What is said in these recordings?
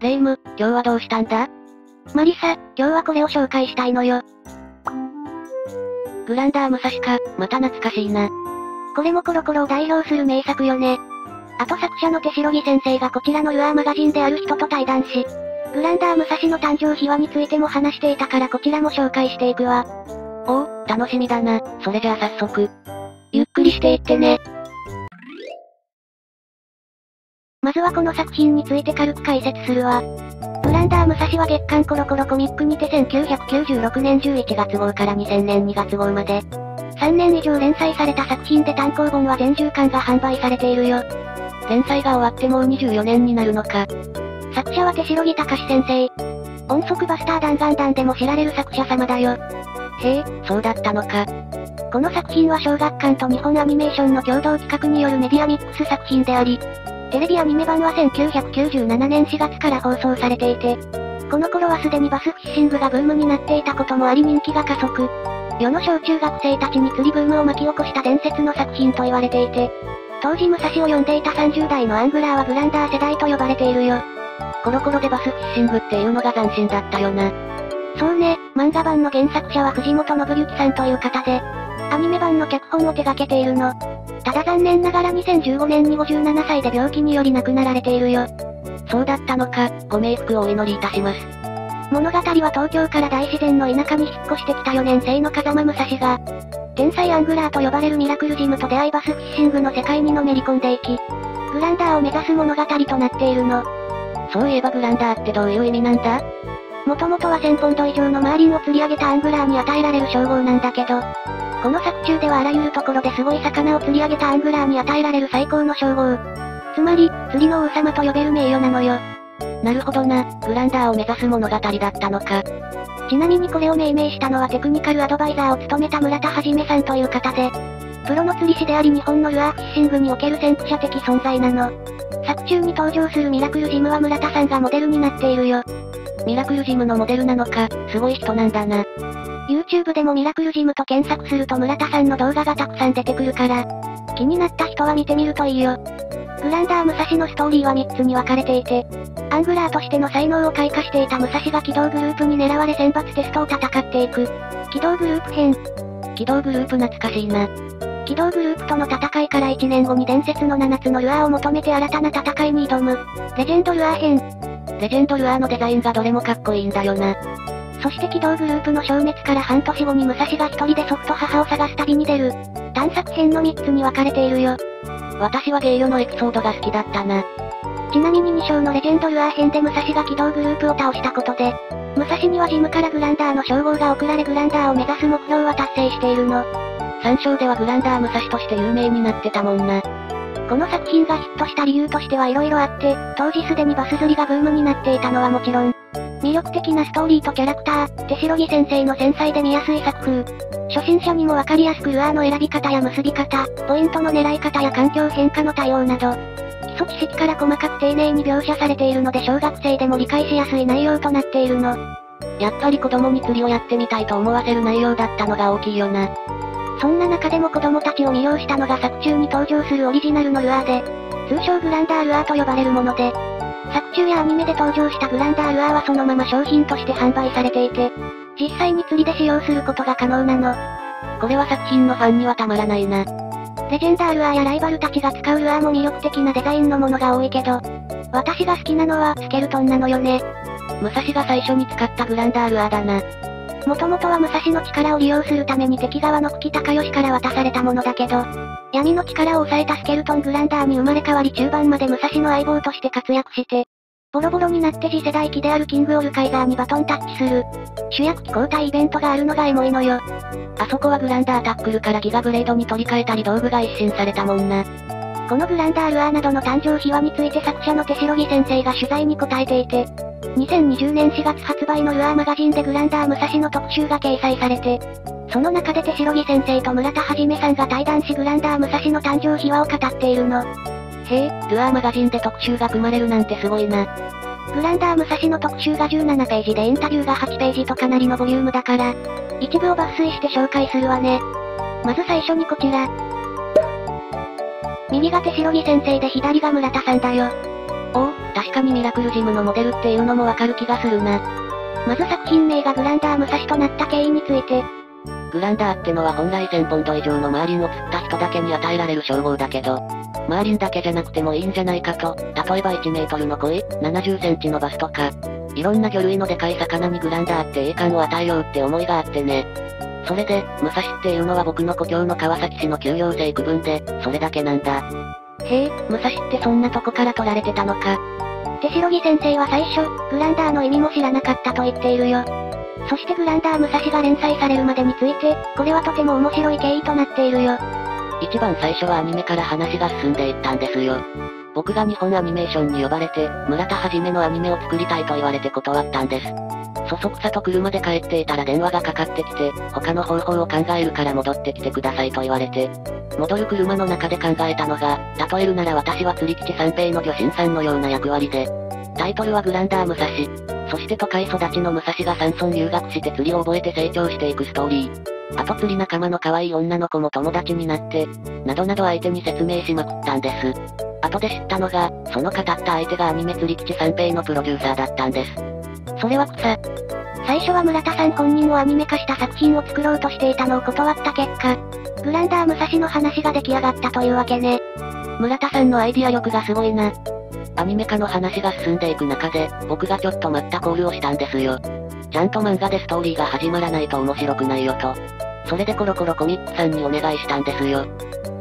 レイム、今日はどうしたんだ？マリサ、今日はこれを紹介したいのよ。グランダー武蔵か、また懐かしいな。これもコロコロを代表する名作よね。あと作者の手代木先生がこちらのルアーマガジンである人と対談し、グランダー武蔵の誕生秘話についても話していたからこちらも紹介していくわ。おお、楽しみだな。それじゃあ早速。ゆっくりしていってね。まずはこの作品について軽く解説するわ。グランダー武蔵は月刊コロコロコミックにて1996年11月号から2000年2月号まで、3年以上連載された作品で単行本は全10巻が販売されているよ。連載が終わってもう24年になるのか。作者は手代木隆先生。音速バスター弾丸弾でも知られる作者様だよ。へえ、そうだったのか。この作品は小学館と日本アニメーションの共同企画によるメディアミックス作品であり、テレビアニメ版は1997年4月から放送されていて、この頃はすでにバスフィッシングがブームになっていたこともあり人気が加速。世の小中学生たちに釣りブームを巻き起こした伝説の作品と言われていて、当時武蔵を読んでいた30代のアングラーはグランダー世代と呼ばれているよ。コロコロでバスフィッシングっていうのが斬新だったよな。そうね、漫画版の原作者は藤本信之さんという方で、アニメ版の脚本を手掛けているの。ただ残念ながら2015年に57歳で病気により亡くなられているよ。そうだったのか、ご冥福をお祈りいたします。物語は東京から大自然の田舎に引っ越してきた4年生の風間武蔵が、天才アングラーと呼ばれるミラクルジムと出会いバスフィッシングの世界にのめり込んでいき、グランダーを目指す物語となっているの。そういえばグランダーってどういう意味なんだ？もともとは1000ポンド以上のマーリンを釣り上げたアングラーに与えられる称号なんだけど、この作中ではあらゆるところですごい魚を釣り上げたアングラーに与えられる最高の称号。つまり、釣りの王様と呼べる名誉なのよ。なるほどな、グランダーを目指す物語だったのか。ちなみにこれを命名したのはテクニカルアドバイザーを務めた村田はじめさんという方で、プロの釣り師であり日本のルアーフィッシングにおける先駆者的存在なの。作中に登場するミラクルジムは村田さんがモデルになっているよ。ミラクルジムのモデルなのか、すごい人なんだな。YouTube でもミラクルジムと検索すると村田さんの動画がたくさん出てくるから、気になった人は見てみるといいよ。グランダー武蔵のストーリーは3つに分かれていて、アングラーとしての才能を開花していた武蔵が機動グループに狙われ選抜テストを戦っていく。機動グループ編。機動グループ懐かしいな。機動グループとの戦いから1年後に伝説の7つのルアーを求めて新たな戦いに挑む。レジェンドルアー編。レジェンドルアーのデザインがどれもかっこいいんだよな。そして機動グループの消滅から半年後に武蔵が一人で祖父と母を探す旅に出る。探索編の3つに分かれているよ。私は芸予のエピソードが好きだったな。ちなみに2章のレジェンドルアー編で武蔵が機動グループを倒したことで、武蔵にはジムからグランダーの称号が贈られグランダーを目指す目標は達成しているの。3章ではグランダー武蔵として有名になってたもんな。この作品がヒットした理由としては色々あって、当時すでにバス釣りがブームになっていたのはもちろん、魅力的なストーリーとキャラクター、手代木先生の繊細で見やすい作風。初心者にもわかりやすくルアーの選び方や結び方、ポイントの狙い方や環境変化の対応など、基礎知識から細かく丁寧に描写されているので小学生でも理解しやすい内容となっているの。やっぱり子供に釣りをやってみたいと思わせる内容だったのが大きいよな。そんな中でも子供たちを魅了したのが作中に登場するオリジナルのルアーで、通称グランダールアーと呼ばれるもので、作中やアニメで登場したグランダールアーはそのまま商品として販売されていて、実際に釣りで使用することが可能なの。これは作品のファンにはたまらないな。レジェンダールアーやライバルたちが使うルアーも魅力的なデザインのものが多いけど、私が好きなのはスケルトンなのよね。武蔵が最初に使ったグランダールアーだな。もともとは武蔵の力を利用するために敵側の久喜高義から渡されたものだけど、闇の力を抑えたスケルトングランダーに生まれ変わり中盤まで武蔵の相棒として活躍して、ボロボロになって次世代機であるキングオルカイザーにバトンタッチする。主役機交代イベントがあるのがエモいのよ。あそこはグランダータックルからギガブレードに取り替えたり道具が一新されたもんな。このグランダールアーなどの誕生秘話について作者の手代木先生が取材に答えていて、2020年4月発売のルアーマガジンでグランダー武蔵の特集が掲載されて、その中で手代木先生と村田はじめさんが対談しグランダー武蔵の誕生秘話を語っているの。へえ、ルアーマガジンで特集が組まれるなんてすごいな。グランダー武蔵の特集が17ページでインタビューが8ページとかなりのボリュームだから、一部を抜粋して紹介するわね。まず最初にこちら。右が手代木先生で左が村田さんだよ。おお、確かにミラクルジムのモデルっていうのもわかる気がするな。まず作品名がグランダー武蔵となった経緯について。グランダーってのは本来1000ポンド以上のマーリンを釣った人だけに与えられる称号だけど、マーリンだけじゃなくてもいいんじゃないかと、例えば1メートルの鯉、70センチのバスとか、いろんな魚類のでかい魚にグランダーって栄冠を与えようって思いがあってね。それで、武蔵っていうのは僕の故郷の川崎市の給養生区分で、それだけなんだ。へえ、武蔵ってそんなとこから取られてたのか。手代木先生は最初、グランダーの意味も知らなかったと言っているよ。そしてグランダー武蔵が連載されるまでについて、これはとても面白い経緯となっているよ。一番最初はアニメから話が進んでいったんですよ。僕が日本アニメーションに呼ばれて、村田はじめのアニメを作りたいと言われて断ったんです。そそくさと車で帰っていたら電話がかかってきて、他の方法を考えるから戻ってきてくださいと言われて、戻る車の中で考えたのが、例えるなら私は釣り吉三平の魚神さんのような役割で、タイトルはグランダー武蔵。そして都会育ちの武蔵が山村留学して釣りを覚えて成長していくストーリー。あと釣り仲間の可愛い女の子も友達になって、などなど相手に説明しまくったんです。後で知ったのが、その語った相手がアニメ釣り吉三平のプロデューサーだったんです。それは草。最初は村田さん本人をアニメ化した作品を作ろうとしていたのを断った結果、グランダー武蔵の話が出来上がったというわけね。村田さんのアイディア力がすごいな。アニメ化の話が進んでいく中で、僕がちょっと待ったコールをしたんですよ。ちゃんと漫画でストーリーが始まらないと面白くないよと。それでコロコロコミックさんにお願いしたんですよ。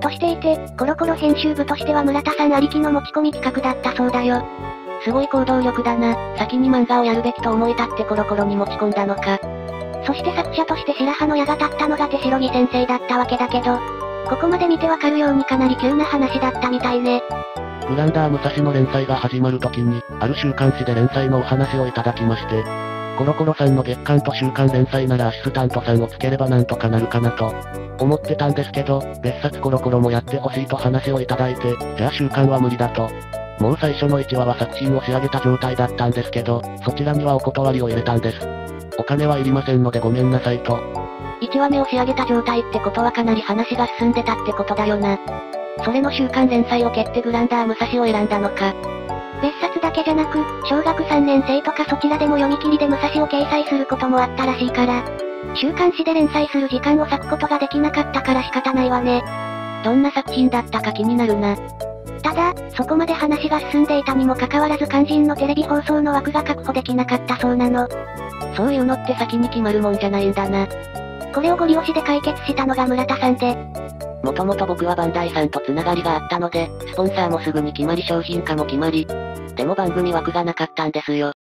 としていて、コロコロ編集部としては村田さんありきの持ち込み企画だったそうだよ。すごい行動力だな。先に漫画をやるべきと思い立ってコロコロに持ち込んだのか。そして作者として白羽の矢が立ったのが手代木先生だったわけだけど、ここまで見てわかるようにかなり急な話だったみたいね。グランダー武蔵の連載が始まる時に、ある週刊誌で連載のお話をいただきまして、コロコロさんの月刊と週刊連載ならアシスタントさんをつければなんとかなるかなと、思ってたんですけど、別冊コロコロもやってほしいと話をいただいて、じゃあ週刊は無理だと。もう最初の1話は作品を仕上げた状態だったんですけど、そちらにはお断りを入れたんです。お金はいりませんのでごめんなさいと。1話目を仕上げた状態ってことはかなり話が進んでたってことだよな。それの週刊連載を蹴ってグランダー武蔵を選んだのか。別冊だけじゃなく、小学3年生とかそちらでも読み切りで武蔵を掲載することもあったらしいから、週刊誌で連載する時間を割くことができなかったから仕方ないわね。どんな作品だったか気になるな。ただ、そこまで話が進んでいたにもかかわらず肝心のテレビ放送の枠が確保できなかったそうなの。そういうのって先に決まるもんじゃないんだな。これをご利用しで解決したのが村田さんで、もともと僕はバンダイさんと繋がりがあったので、スポンサーもすぐに決まり商品化も決まり、でも番組枠がなかったんですよ。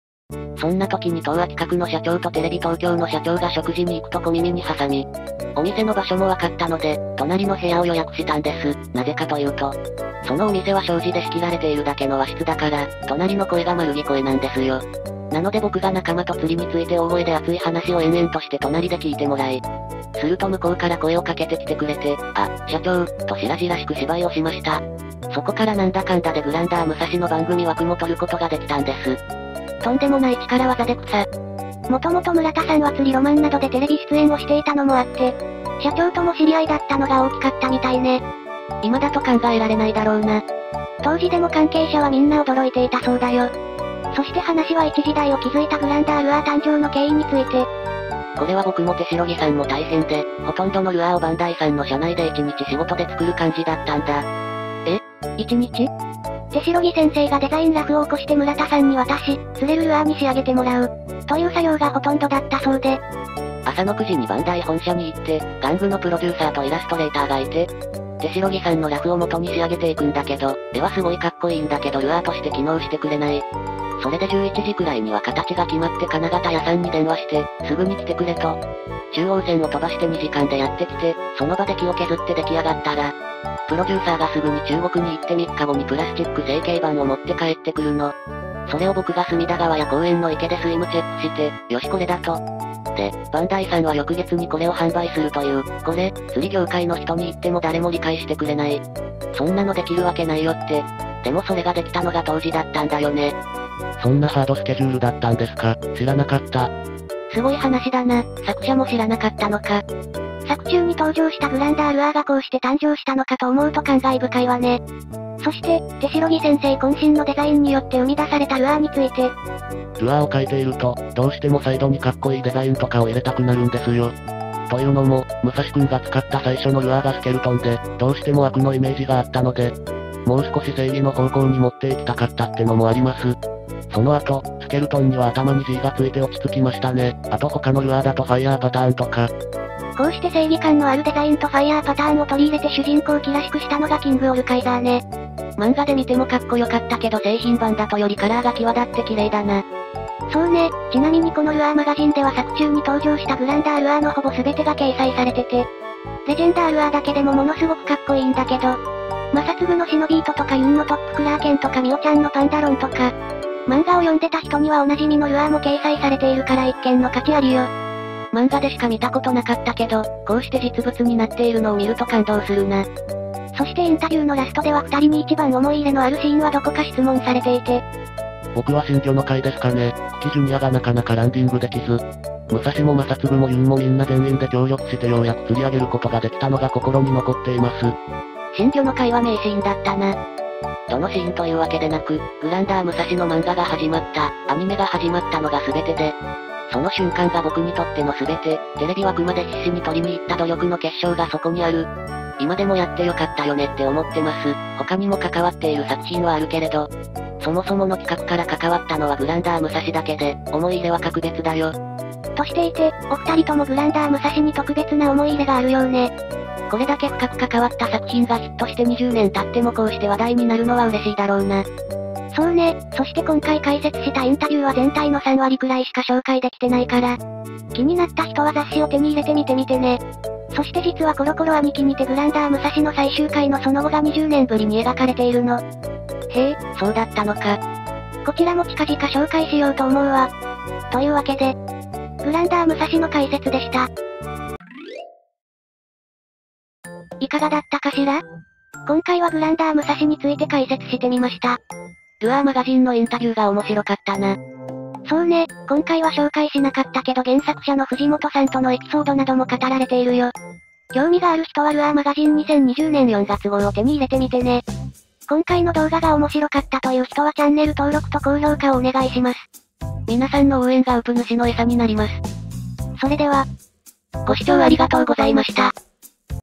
そんな時に東亜企画の社長とテレビ東京の社長が食事に行くと小耳に挟み、お店の場所も分かったので、隣の部屋を予約したんです。なぜかというと、そのお店は障子で仕切られているだけの和室だから、隣の声が丸聞こえなんですよ。なので僕が仲間と釣りについて大声で熱い話を延々として隣で聞いてもらい、すると向こうから声をかけてきてくれて、あ、社長、と白々しく芝居をしました。そこからなんだかんだでグランダー武蔵の番組枠も取ることができたんです。とんでもない力技で草。もともと村田さんは釣りロマンなどでテレビ出演をしていたのもあって、社長とも知り合いだったのが大きかったみたいね。今だと考えられないだろうな。当時でも関係者はみんな驚いていたそうだよ。そして話は一時代を築いたグランダールアー誕生の経緯について。これは僕も手代木さんも大変で、ほとんどのルアーをバンダイさんの社内で一日仕事で作る感じだったんだ。え？一日？手代木先生がデザインラフを起こして村田さんに渡し、釣れるルアーに仕上げてもらう。という作業がほとんどだったそうで。朝の9時にバンダイ本社に行って、玩具のプロデューサーとイラストレーターがいて、手代木さんのラフを元に仕上げていくんだけど、絵はすごいかっこいいんだけどルアーとして機能してくれない。それで11時くらいには形が決まって金型屋さんに電話して、すぐに来てくれと。中央線を飛ばして2時間でやってきて、その場で木を削って出来上がったら、プロデューサーがすぐに中国に行って3日後にプラスチック成形板を持って帰ってくるの。それを僕が隅田川や公園の池でスイムチェックして、よしこれだと。で、バンダイさんは翌月にこれを販売するという、これ、釣り業界の人に言っても誰も理解してくれない。そんなのできるわけないよって。でもそれができたのが当時だったんだよね。そんなハードスケジュールだったんですか？知らなかった。すごい話だな。作者も知らなかったのか。作中に登場したグランダールアーがこうして誕生したのかと思うと感慨深いわね。そして、手代木先生渾身のデザインによって生み出されたルアーについて。ルアーを描いていると、どうしてもサイドにかっこいいデザインとかを入れたくなるんですよ。というのも、武蔵くんが使った最初のルアーがスケルトンで、どうしても悪のイメージがあったので、もう少し正義の方向に持っていきたかったってのもあります。その後、スケルトンには頭に G がついて落ち着きましたね。あと他のルアーだとファイヤーパターンとか。こうして正義感のあるデザインとファイヤーパターンを取り入れて主人公キらしくしたのがキングオルカイザーね。漫画で見てもかっこよかったけど製品版だとよりカラーが際立って綺麗だな。そうね、ちなみにこのルアーマガジンでは作中に登場したグランダールアーのほぼ全てが掲載されてて、レジェンダールアーだけでもものすごくかっこいいんだけど、マサツグのシノビートとかユンのトップクラーケンとかミオちゃんのパンダロンとか、漫画を読んでた人にはおなじみのルアーも掲載されているから一見の価値ありよ。漫画でしか見たことなかったけど、こうして実物になっているのを見ると感動するな。そしてインタビューのラストでは二人に一番思い入れのあるシーンはどこか質問されていて。僕は新居の回ですかね。キジュニアがなかなかランディングできず。武蔵も正粒もユンもみんな全員で協力してようやく釣り上げることができたのが心に残っています。新居の回は名シーンだったな。どのシーンというわけでなく、グランダー武蔵の漫画が始まった、アニメが始まったのが全てで、その瞬間が僕にとっての全て、テレビ枠まで必死に取りに行った努力の結晶がそこにある。今でもやってよかったよねって思ってます。他にも関わっている作品はあるけれど、そもそもの企画から関わったのはグランダー武蔵だけで、思い入れは格別だよ。としていて、お二人ともグランダー武蔵に特別な思い入れがあるようね。これだけ深く関わった作品がヒットして20年経ってもこうして話題になるのは嬉しいだろうな。そうね、そして今回解説したインタビューは全体の3割くらいしか紹介できてないから。気になった人は雑誌を手に入れてみてみてね。そして実はコロコロ兄貴にてグランダー武蔵の最終回のその後が20年ぶりに描かれているの。へえ、そうだったのか。こちらも近々紹介しようと思うわ。というわけで、グランダー武蔵の解説でした。いかがだったかしら？今回はグランダー武蔵について解説してみました。ルアーマガジンのインタビューが面白かったな。そうね、今回は紹介しなかったけど原作者の藤本さんとのエピソードなども語られているよ。興味がある人はルアーマガジン2020年4月号を手に入れてみてね。今回の動画が面白かったという人はチャンネル登録と高評価をお願いします。皆さんの応援がウプ主の餌になります。それでは、ご視聴ありがとうございました。